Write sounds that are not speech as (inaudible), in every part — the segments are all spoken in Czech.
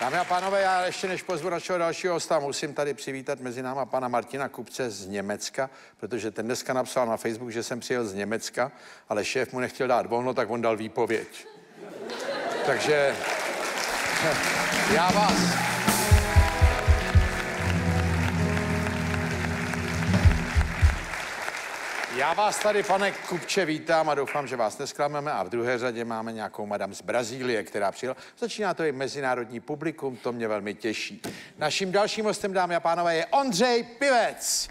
Dámy a pánové, já ještě než pozvu našeho dalšího hosta, musím tady přivítat mezi náma pana Martina Kupce z Německa, protože ten dneska napsal na Facebook, že jsem přijel z Německa, ale šéf mu nechtěl dát volno, tak on dal výpověď. Takže (laughs) já vás, Já vás tady, pane Kupče, vítám a doufám, že vás nesklameme. A v druhé řadě máme nějakou madam z Brazílie, která přijela. Začíná to i mezinárodní publikum, to mě velmi těší. Naším dalším hostem, dámy a pánové, je Ondřej Pivec.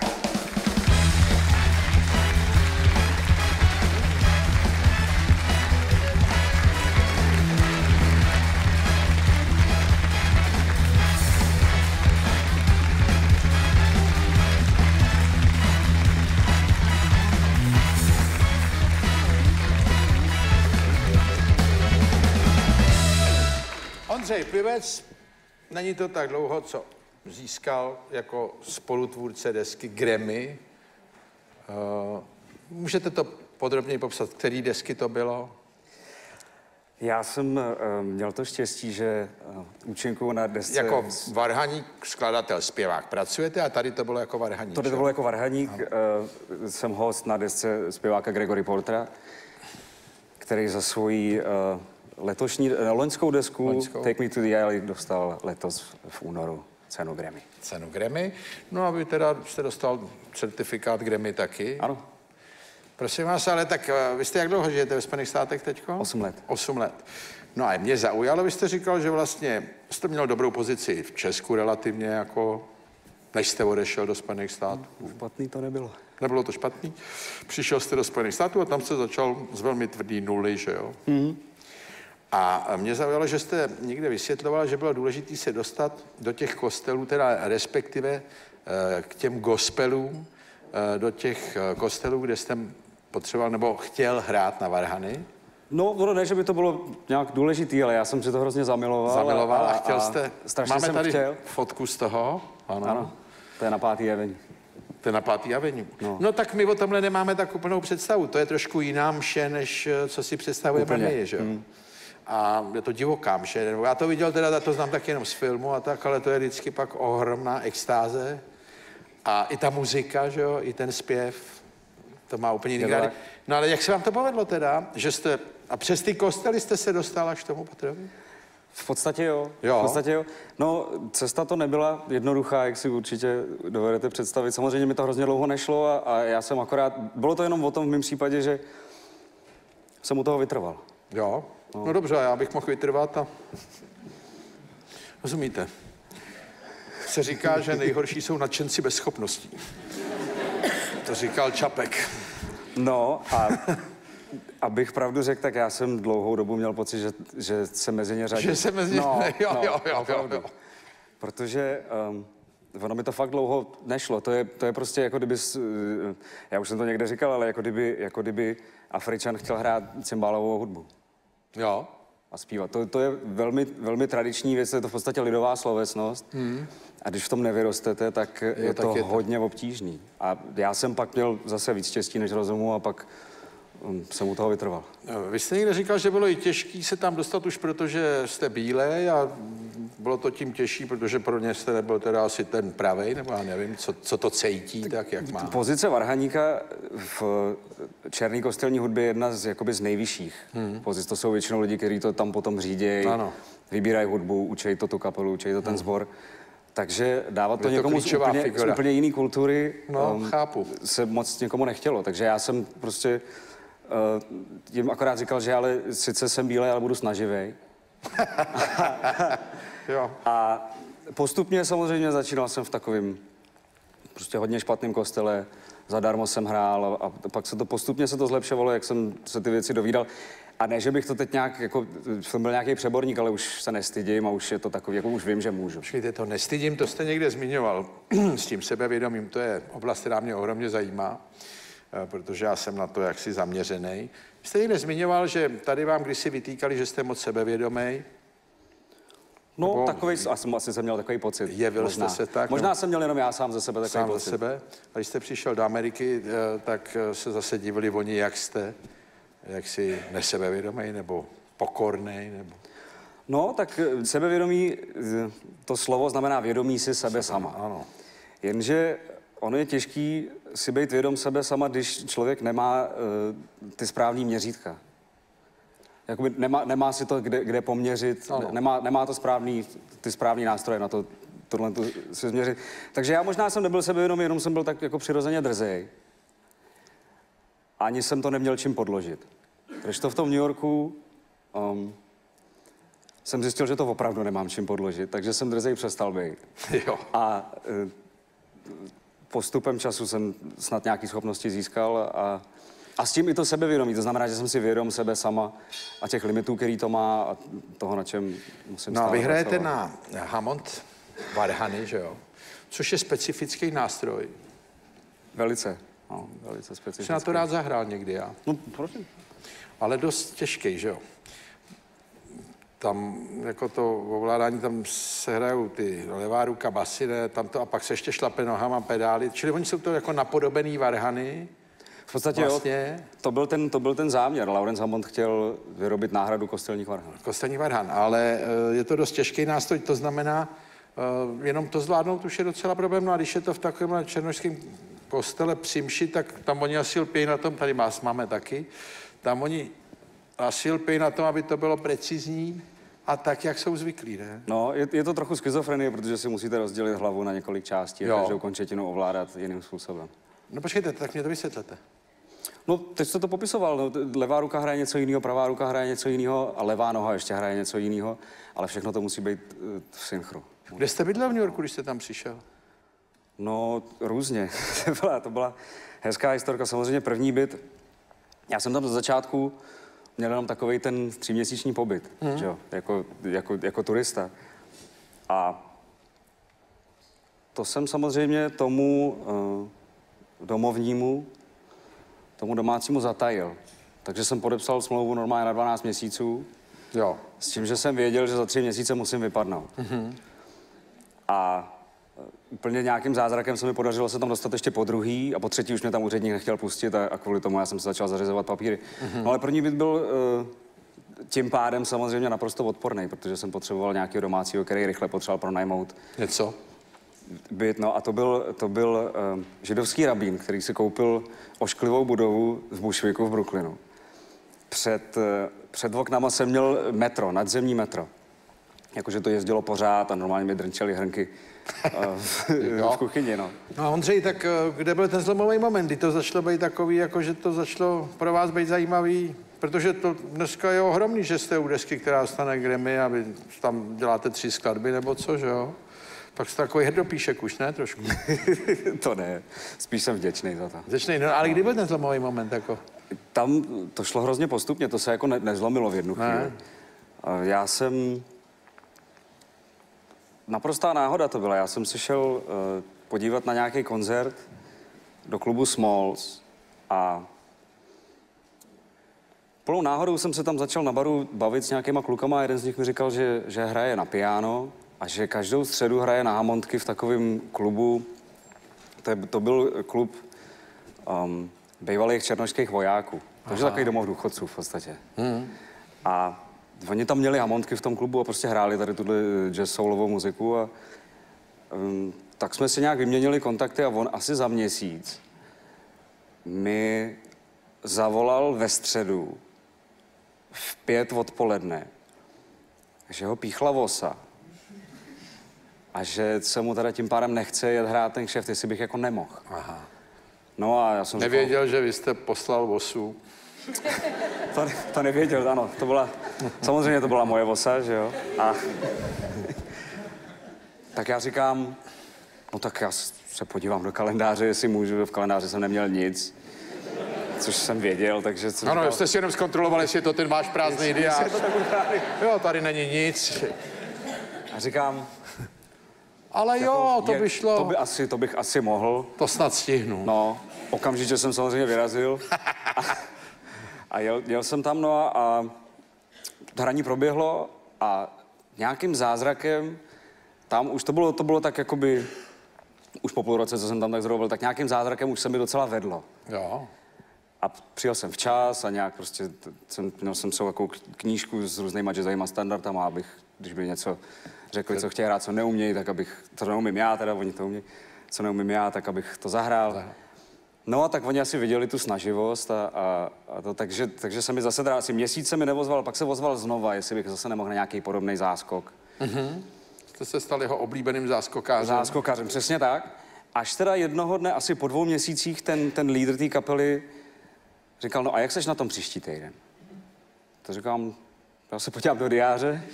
Ondřej Pivec, není to tak dlouho, co získal jako spolutvůrce desky Grammy. Uh, můžete to podrobněji popsat, který desky to bylo? Já jsem uh, měl to štěstí, že uh, účinkuju na desce... Jako varhaník, skladatel, zpěvák pracujete a tady to bylo jako varhaník. Tady to bylo jako varhaník. Uh, jsem host na desce zpěváka Gregory Portera, který za svoji uh, letošní, eh, loňskou desku loňskou. Take Me to the Alley dostal letos v únoru cenu Grammy. Cenu Grammy. No a vy teda jste dostal certifikát Grammy taky. Ano. Prosím vás, ale tak eh, vy jste jak dlouho žijete ve Spojených státech teď? Osm let. Osm let. No a mě zaujalo, vy jste říkal, že vlastně jste měl dobrou pozici v Česku relativně jako než jste odešel do Spojených států. Špatný to nebylo. Nebylo to špatný. Přišel jste do Spojených států a tam se začal z velmi tvrdý nuly, že jo? Mm-hmm. A mě zaujalo, že jste někde vysvětlovala, že bylo důležité se dostat do těch kostelů, teda respektive eh, k těm gospelům, eh, do těch eh, kostelů, kde jste potřeboval nebo chtěl hrát na varhany. No, ono ne, že by to bylo nějak důležitý, ale já jsem si to hrozně zamiloval. Zamiloval a, a chtěl jste... Strašně Máme jsem tady chtěl. fotku z toho. Ano. ano. To je na pátý aveň. To je na pátý aveniu. No. no tak my o tomhle nemáme tak úplnou představu. To je trošku jiná mše, než co si představujeme my, že jo? Hmm a je to divoká mše. Já to viděl teda, to znám tak jenom z filmu a tak, ale to je vždycky pak ohromná extáze. A i ta muzika, že jo, i ten zpěv, to má úplně jiný grady. No ale jak se vám to povedlo teda, že jste, a přes ty kostely jste se dostal až k tomu Patrovi? V podstatě jo. jo. V podstatě jo. No, cesta to nebyla jednoduchá, jak si určitě dovedete představit. Samozřejmě mi to hrozně dlouho nešlo a, a já jsem akorát, bylo to jenom o tom v mém případě, že jsem u toho vytrval. Jo. No. dobře, já bych mohl vytrvat a... Rozumíte? Se říká, že nejhorší jsou nadšenci bez schopností. To říkal Čapek. No a abych pravdu řekl, tak já jsem dlouhou dobu měl pocit, že, že se mezi ně řadí. Že se mezi ně... No, (laughs) jo, no, jo, jo, jo, jo. Protože um, ono mi to fakt dlouho nešlo. To je, to je prostě jako kdyby, uh, já už jsem to někde říkal, ale jako kdyby, jako kdyby Afričan chtěl hrát cymbálovou hudbu. Jo. A zpívat. To, to je velmi, velmi tradiční věc, je to v podstatě lidová slovesnost. Hmm. A když v tom nevyrostete, tak je, je to je hodně to. obtížný. A já jsem pak měl zase víc štěstí než rozumu a pak um, jsem u toho vytrval. Vy jste někde říkal, že bylo i těžké se tam dostat už, protože jste bílé a bylo to tím těžší, protože pro ně jste nebyl teda asi ten pravej, nebo já nevím, co, co to cítí, tak, tak jak má. Pozice varhaníka v černý kostelní hudbě je jedna z, jakoby z nejvyšších hmm. pozic. To jsou většinou lidi, kteří to tam potom řídějí, vybírají hudbu, učí to tu kapelu, učí to ten hmm. sbor. Takže dávat to, to někomu z úplně, z úplně jiný kultury no, um, chápu. se moc někomu nechtělo. Takže já jsem prostě uh, jim akorát říkal, že ale sice jsem bílej, ale budu snaživý. (laughs) (laughs) Jo. A postupně samozřejmě začínal jsem v takovém prostě hodně špatném kostele, zadarmo jsem hrál a, a pak se to postupně se to zlepšovalo, jak jsem se ty věci dovídal. A ne, že bych to teď nějak, jako, jsem byl nějaký přeborník, ale už se nestydím a už je to takový, jako už vím, že můžu. Počkejte, to nestydím, to jste někde zmiňoval (clears throat) s tím sebevědomím, to je oblast, která mě ohromně zajímá, eh, protože já jsem na to jaksi zaměřený. Jste někde zmiňoval, že tady vám kdysi vytýkali, že jste moc sebevědomý, No, Nebo takový, asi, asi jsem měl takový pocit. Jevil možná. jste se tak? Možná no, jsem měl jenom já sám ze sebe takový sám pocit. Ze sebe. A když jste přišel do Ameriky, eh, tak eh, se zase divili oni, jak jste, jak si nesebevědomý nebo pokorný, nebo... No, tak eh, sebevědomí, to slovo znamená vědomí si sebe sama. Ano. Jenže ono je těžký si být vědom sebe sama, když člověk nemá uh, ty správný měřítka. Jakoby nemá, nemá si to kde, kde poměřit, Ano. nemá, nemá to správný, ty správný nástroje na to, tohle tu si změřit. Takže já možná jsem nebyl sebevědomý, jenom jsem byl tak jako přirozeně drzej. Ani jsem to neměl čím podložit. Když to v tom New Yorku um, jsem zjistil, že to opravdu nemám čím podložit, takže jsem drzej přestal být. (laughs) Jo. A eh, postupem času jsem snad nějaké schopnosti získal a, a s tím i to sebevědomí. To znamená, že jsem si vědom sebe sama a těch limitů, který to má a toho, na čem musím No a stále vy hrajete pracovat. na Hammond varhany, že jo? Což je specifický nástroj. Velice, no, velice specifický. na to rád zahrál někdy já. No, prosím. Ale dost těžký, že jo? Tam jako to ovládání, tam se hrajou ty levá ruka, basy, ne, tam to, a pak se ještě šlape nohama pedály. Čili oni jsou to jako napodobený varhany. V podstatě Vlastně. jo, to byl, ten, to byl ten záměr. Laurence Hammond chtěl vyrobit náhradu kostelních varhan. Kostelní varhan, ale eh, je to dost těžký nástroj, to znamená, eh, jenom to zvládnout už je docela problém. No a když je to v takovém černožském kostele při mši, tak tam oni asi lpějí na tom, tady vás máme taky, tam oni asi lpějí na tom, aby to bylo precizní a tak, jak jsou zvyklí, ne? No, je, je to trochu schizofrenie, protože si musíte rozdělit hlavu na několik částí a Jo. každou končetinu ovládat jiným způsobem. No počkejte, tak mě to vysvětlete. No, teď jste to popisoval. No, levá ruka hraje něco jiného, pravá ruka hraje něco jiného a levá noha ještě hraje něco jiného, ale všechno to musí být eh, v synchru. Kde jste bydlel v New Yorku, když jste tam přišel? No, různě. (laughs) to, byla, to byla hezká historka. Samozřejmě první byt. Já jsem tam ze začátku měl jenom takový ten tříměsíční pobyt, hmm. že jo, jako, jako, jako turista. A to jsem samozřejmě tomu uh, domovnímu, tomu domácímu zatajil. Takže jsem podepsal smlouvu normálně na 12 měsíců, Jo. s tím, že jsem věděl, že za tři měsíce musím vypadnout. Mm-hmm. A e, úplně nějakým zázrakem se mi podařilo se tam dostat ještě po druhý a po třetí už mě tam úředník nechtěl pustit a, a kvůli tomu já jsem se začal zařizovat papíry. Mm-hmm. No, ale první byt byl uh, tím pádem samozřejmě naprosto odporný, protože jsem potřeboval nějakého domácího, který rychle potřeboval pronajmout Něco? Byt. No a to byl, to byl uh, židovský rabín, který si koupil ošklivou budovu v Bushwicku v Brooklynu. Před, uh, před oknama jsem měl metro, nadzemní metro. Jakože to jezdilo pořád a normálně mi drnčely hrnky uh, v, (laughs) v kuchyni, no. No a Ondřej, tak eh, kde byl ten zlomový moment, kdy to začalo být takový, jako že to začalo pro vás být zajímavý? Protože to dneska je ohromný, že jste u desky, která stane Grammy a vy tam děláte tři skladby nebo co, že jo? Tak jste takový hrdopíšek už, ne? Trošku. (laughs) to ne, spíš jsem vděčný za to. Začnej, no ale kdy byl ten zlomový moment, jako? Tam to šlo hrozně postupně, to se jako ne, nezlomilo v jednu Ne. chvíli. A Já jsem... Naprostá náhoda to byla. Já jsem se šel uh, podívat na nějaký koncert do klubu Smalls a plnou náhodou jsem se tam začal na baru bavit s nějakýma klukama a jeden z nich mi říkal, že, že hraje na piano a že každou středu hraje na hamontky v takovém klubu. To, je, to byl klub um, bývalých černošských vojáků. Takže takový domov důchodců v podstatě. Hmm. A oni tam měli hamontky v tom klubu a prostě hráli tady tuhle jazz soulovou muziku a um, tak jsme si nějak vyměnili kontakty a on asi za měsíc mi zavolal ve středu v pět odpoledne, že ho píchla vosa a že se mu teda tím pádem nechce jet hrát ten kšeft, jestli bych jako nemohl. Aha. No a já jsem říkal, Nevěděl, že vy jste poslal vosu. (laughs) To, to nevěděl, ano. To byla, samozřejmě to byla moje vosa, že jo. A (laughs) tak já říkám, no tak já se podívám do kalendáře, jestli můžu. V kalendáři jsem neměl nic, což jsem věděl, takže jsem Ano, říkal, jste si jenom zkontrolovali, jestli je to ten váš prázdný diář. Jo, tady není nic. a říkám, Ale jo, to je- by šlo. To, by asi, to bych asi mohl. To snad stihnu. No, okamžitě jsem samozřejmě vyrazil. A, (laughs) a jel, jel jsem tam, no a, a hraní proběhlo a nějakým zázrakem tam už to bylo, to bylo tak jakoby, už po půl roce, co jsem tam tak zrovna byl, tak nějakým zázrakem už se mi docela vedlo. Jo. A přijel jsem včas a nějak prostě jsem, měl jsem svou jako knížku s různýma jazzovýma standardama, abych když by něco řekli, co chtějí hrát, co neumějí, tak abych, to neumím já, teda oni to umějí, co neumím já, tak abych to zahrál. No a tak oni asi viděli tu snaživost a, a, a to, takže, takže se mi zase teda asi měsíc se mi nevozval, pak se vozval znova, jestli bych zase nemohl na nějaký podobný záskok. Jste se stal jeho oblíbeným záskokářem. Záskokařem, přesně tak. Až teda jednoho dne, asi po dvou měsících, ten, ten lídr té kapely říkal, no a jak seš na tom příští týden? To říkám, já se podívám do diáře. (laughs)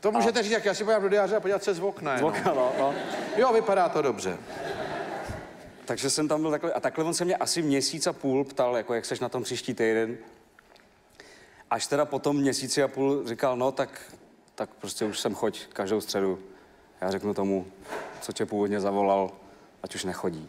To můžete říct, jak já si podívám do diáře a podívat se z okna. Z okna, no, no. Jo, vypadá to dobře. Takže jsem tam byl takhle, a takhle on se mě asi měsíc a půl ptal, jako jak seš na tom příští týden. Až teda po tom měsíci a půl říkal, no tak, tak prostě už sem choď každou středu. Já řeknu tomu, co tě původně zavolal, ať už nechodí.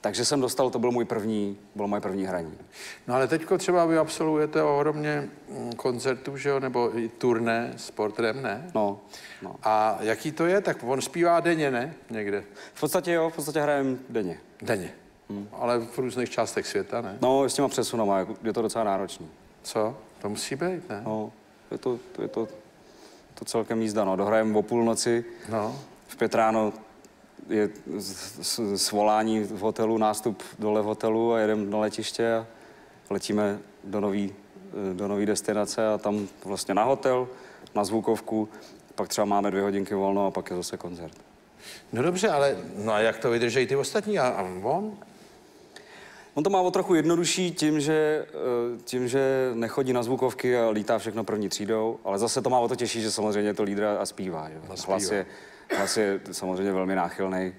Takže jsem dostal, to byl můj první, bylo moje první hraní. No ale teďko třeba vy absolvujete ohromně mm, koncertů, že jo, nebo i turné s portrem, ne? No, no. A jaký to je? Tak on zpívá denně, ne? Někde. V podstatě jo, v podstatě hrajem denně. Denně. Hmm. Ale v různých částech světa, ne? No, s těma přesunama, jako- je to docela náročný. Co? To musí být, ne? No, je to, to, je to, to celkem jízda, no. Dohrajeme o půlnoci, No. v pět ráno je svolání v hotelu, nástup dole v hotelu a jedeme na letiště a letíme do nový, eh, do nový destinace a tam vlastně na hotel, na zvukovku, pak třeba máme dvě hodinky volno a pak je zase koncert. No dobře, ale no a jak to vydržejí ty ostatní? A, a on? On to má o trochu jednodušší tím že, eh, tím, že nechodí na zvukovky a lítá všechno první třídou, ale zase to má o to těžší, že samozřejmě je to lídr a zpívá. Že? A zpívá. Hlas, je, hlas je samozřejmě velmi náchylný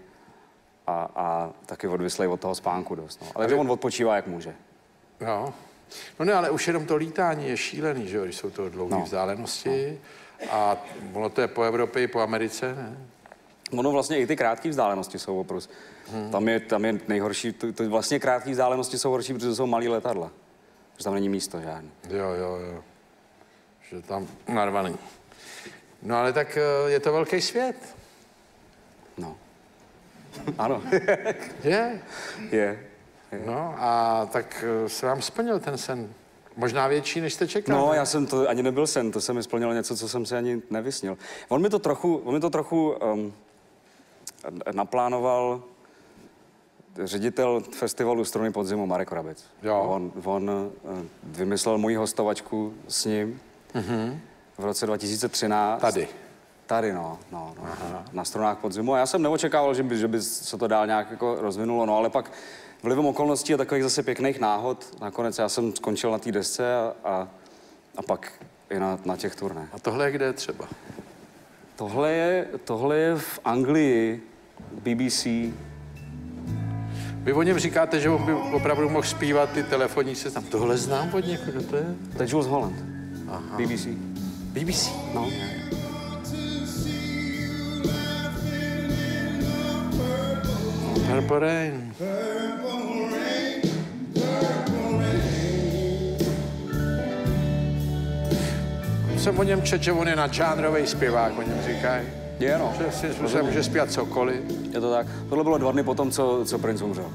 a, a taky odvislej od toho spánku dost. No. Ale že on odpočívá, jak může. Jo. No ne, ale už jenom to lítání je šílený, že jo, když jsou to dlouhé No. vzdálenosti. A ono to je po Evropě i po Americe, ne? Ono vlastně i ty krátké vzdálenosti jsou oprus. Hmm. Tam, je, tam je nejhorší, to, to vlastně krátké vzdálenosti jsou horší, protože to jsou malé letadla. Že tam není místo žádný. Jo, jo, jo. Že tam narvaný. No ale tak eh, je to velký svět. No. ano, (laughs) Je? je. No a tak eh, se vám splnil ten sen. Možná větší, než jste čekal. No, ne? já jsem to ani nebyl sen, to se mi splnilo něco, co jsem si ani nevysnil. On mi to trochu, on mi to trochu um, naplánoval ředitel festivalu Struny podzimu Marek Rabec. Jo. On, on uh, vymyslel moji hostovačku s ním mm-hmm. v roce 2013. Tady. Tady, no, no, no na strunách podzimu. A já jsem neočekával, že by, že by se to dál nějak jako rozvinulo, no ale pak vlivem okolností a takových zase pěkných náhod, nakonec já jsem skončil na té desce a, a, a pak i na, na těch turnách. A tohle je kde třeba? Tohle je, tohle je v Anglii, BBC. Vy o něm říkáte, že on by opravdu mohl zpívat ty telefonní seznam. Tohle znám od někoho, kdo to je? To je Jules Holland. Aha. BBC. BBC. No. Purple Rain. Jsem o něm četl, že on je na žánrový zpěvák, o něm říkají. Je, no. Že si způsobem může zpívat cokoliv. Je to tak. Tohle bylo dva dny potom, co, co princ umřel.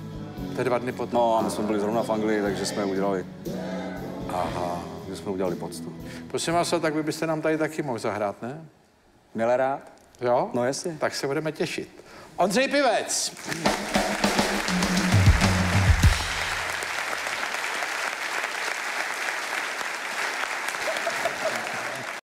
To je dva dny potom. No a my jsme byli zrovna v Anglii, takže jsme udělali. Aha. Že jsme udělali poctu. Prosím vás, tak vy byste nám tady taky mohl zahrát, ne? Měl rád? Jo? No jasně. Tak se budeme těšit. Ondřej Pivec.